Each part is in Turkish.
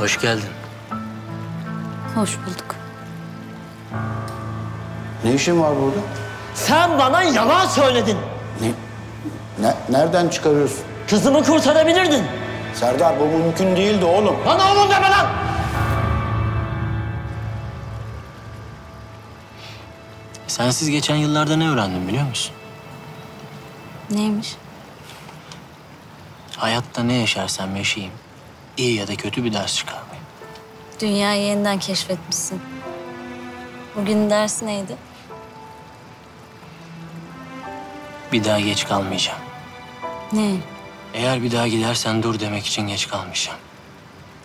Hoş geldin. Hoş bulduk. Ne işin var burada? Sen bana yalan söyledin. Ne? ne nereden çıkarıyorsun? Kızımı kurtarabilirdin. Serdar bu mümkün değildi oğlum. Bana oğlum deme lan. Sensiz geçen yıllarda ne öğrendim biliyor musun? Neymiş? Hayatta ne yaşarsam yaşayayım. İyi ya da kötü bir ders çıkarmayı. Dünyayı yeniden keşfetmişsin. Bugün ders neydi? Bir daha geç kalmayacağım. Ne? Eğer bir daha gidersen dur demek için geç kalmayacağım.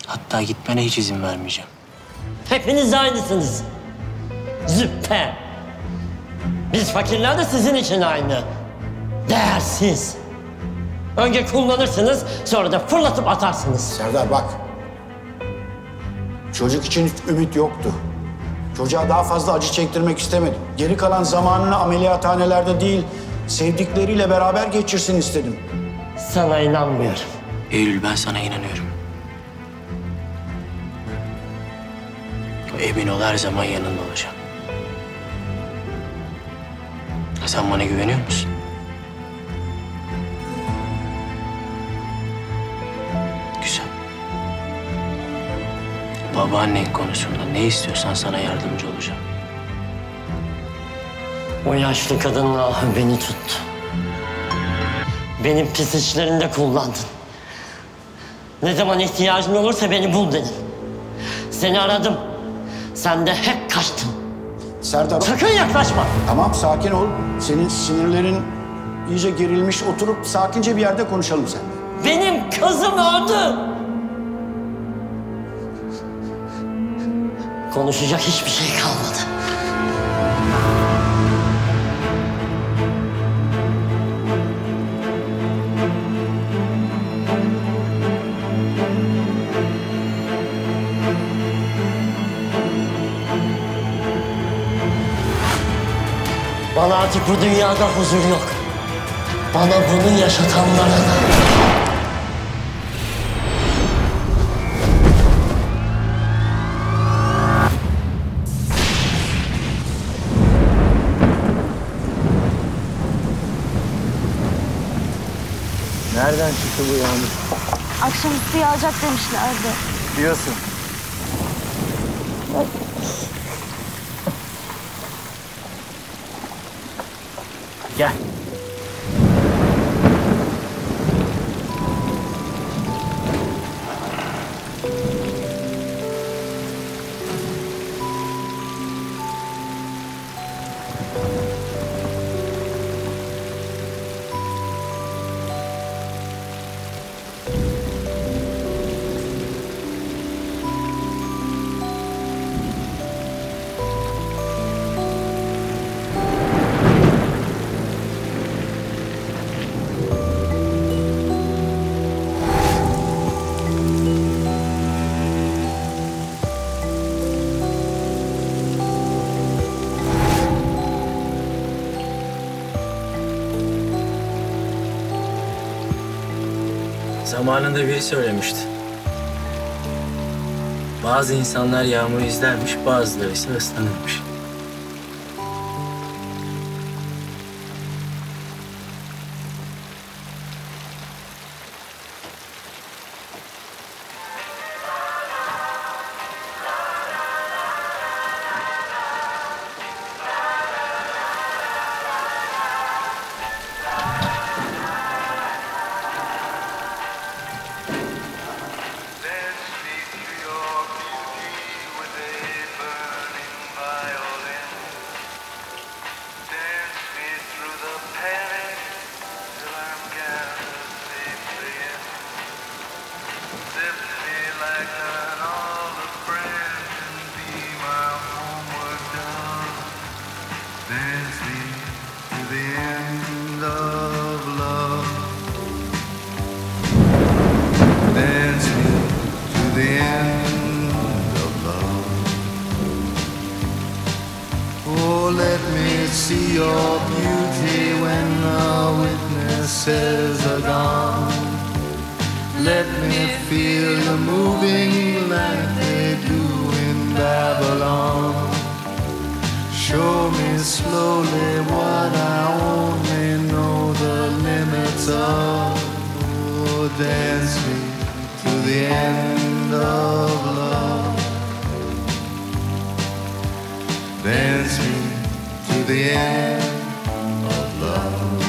Hatta gitmene hiç izin vermeyeceğim. Hepiniz aynısınız. Züppe. Biz fakirler de sizin için aynı. Değersiz. Önce kullanırsınız, sonra da fırlatıp atarsınız. Serdar bak. Çocuk için ümit yoktu. Çocuğa daha fazla acı çektirmek istemedim. Geri kalan zamanını ameliyathanelerde değil, sevdikleriyle beraber geçirsin istedim. Sana inanmıyorum. Eylül ben sana inanıyorum. Emin ol her zaman yanında olacağım. Sen bana güveniyor musun? Babaannen konusunda ne istiyorsan sana yardımcı olacağım. O yaşlı kadının ahı beni tuttu. Benim pis işlerinde kullandın. Ne zaman ihtiyacın olursa beni bul dedin. Seni aradım. Sen de hep kaçtın. Serdar Sakın yaklaşma. tamam sakin ol. Senin sinirlerin iyice gerilmiş. Oturup sakince bir yerde konuşalım sen. Benim kızım öldü. Konuşacak hiçbir şey kalmadı. Bana artık bu dünyada huzur yok. Bana bunu yaşatanlara da. Nereden çıktı bu yağmur? Akşamüstü yağacak demişlerdi. Diyorsun. Gel. Zamanında biri söylemişti. Bazı insanlar yağmuru izlermiş, bazıları ise ıslanırmış. Let me see your beauty when the witnesses are gone. Let me feel you moving like they do in Babylon. Show me slowly what I only know the limits of. Oh, dance me to the end of love. Dance me the end of love.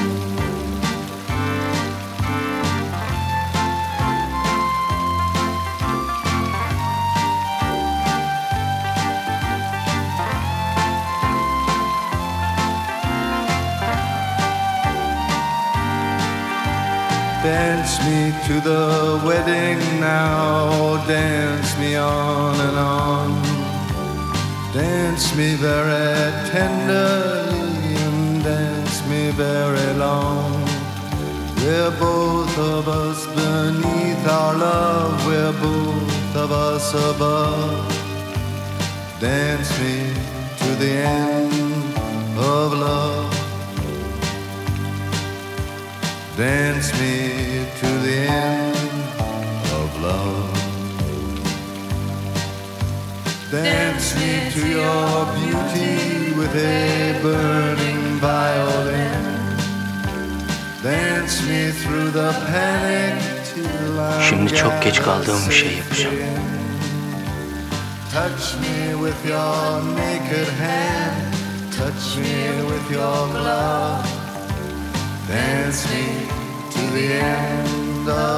Dance me to the wedding now, dance me on and on. Dance me very tenderly and dance me very long. We're both of us beneath our love, we're both of us above. Dance me to the end of love. Dance me to the end Dance me to your beauty with a burning violin. Dance me through the panic till I'm Şimdi çok geç kaldığım bir şey yapacağım. Touch me with your naked hand. Touch me with your glove. Dance me to the end of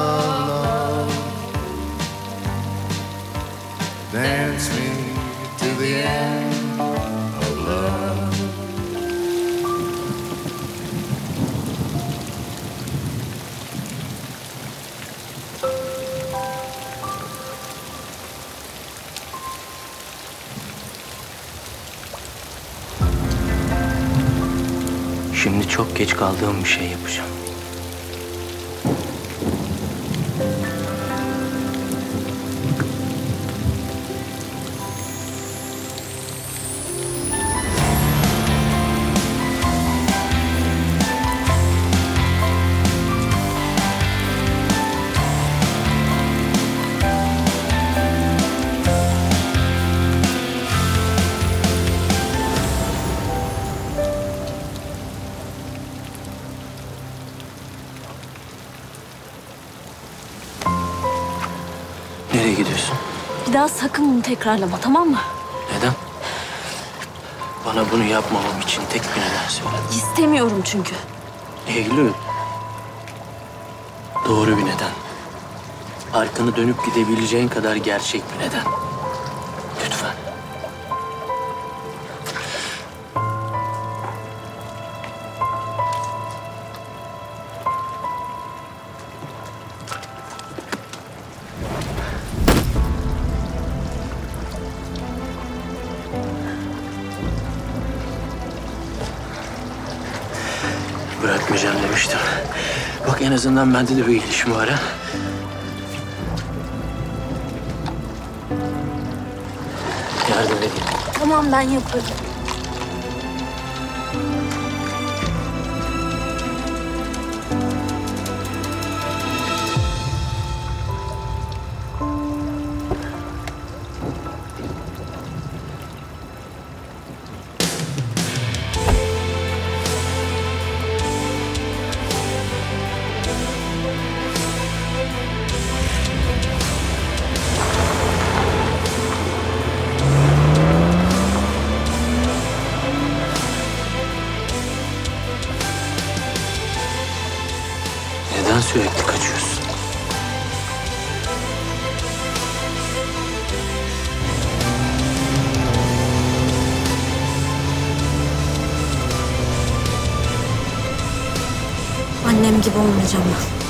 Şimdi çok geç kaldığım bir şey yapacağım. Bir daha sakın bunu tekrarlama tamam mı? Neden? Bana bunu yapmamam için tek bir neden söyle. İstemiyorum çünkü. Eylül. Doğru bir neden. Arkanı dönüp gidebileceğin kadar gerçek bir neden. En azından bende de bir gelişme var ha. Yardım edeyim. Tamam ben yaparım. Sürekli kaçıyorsun? Annem gibi olmayacağım ben.